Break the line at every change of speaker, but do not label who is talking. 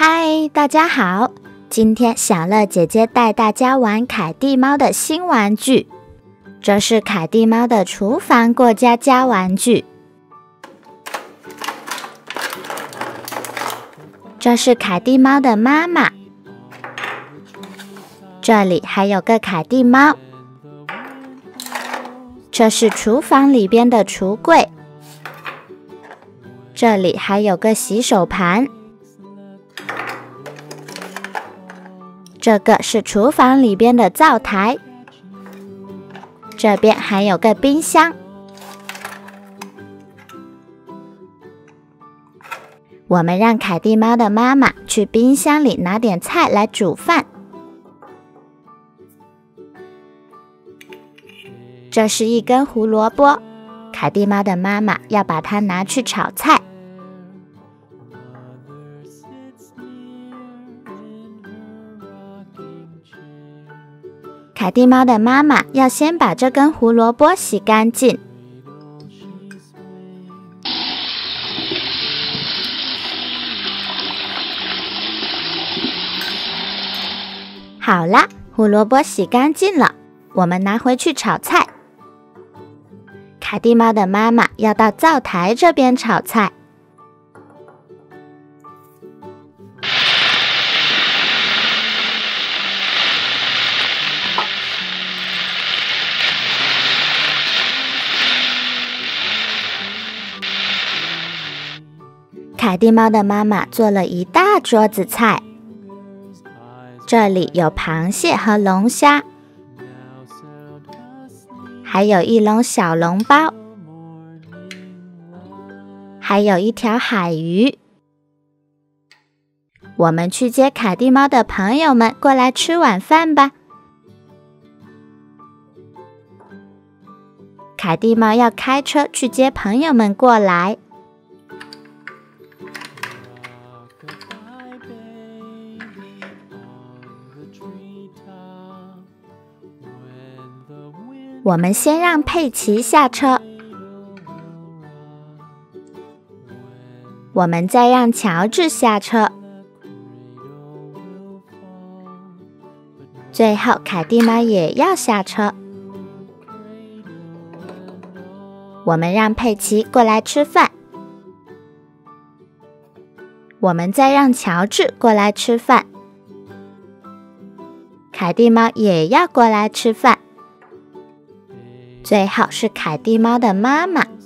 嗨，大家好！今天小乐姐姐带大家玩凯蒂猫的新玩具。这是凯蒂猫的厨房过家家玩具。这是凯蒂猫的妈妈。这里还有个凯蒂猫。这是厨房里边的橱柜。这里还有个洗手盘。这个是厨房里边的灶台，这边还有个冰箱。我们让凯蒂猫的妈妈去冰箱里拿点菜来煮饭。这是一根胡萝卜，凯蒂猫的妈妈要把它拿去炒菜。凯蒂猫的妈妈要先把这根胡萝卜洗干净。好啦，胡萝卜洗干净了，我们拿回去炒菜。凯蒂猫的妈妈要到灶台这边炒菜。凯蒂猫的妈妈做了一大桌子菜，这里有螃蟹和龙虾，还有一笼小笼包，还有一条海鱼。我们去接凯蒂猫的朋友们过来吃晚饭吧。凯蒂猫要开车去接朋友们过来。我们先让佩奇下车，我们再让乔治下车，最后凯蒂猫也要下车。我们让佩奇过来吃饭，我们再让乔治过来吃饭，凯蒂猫也要过来吃饭。最后是凯蒂猫的妈妈。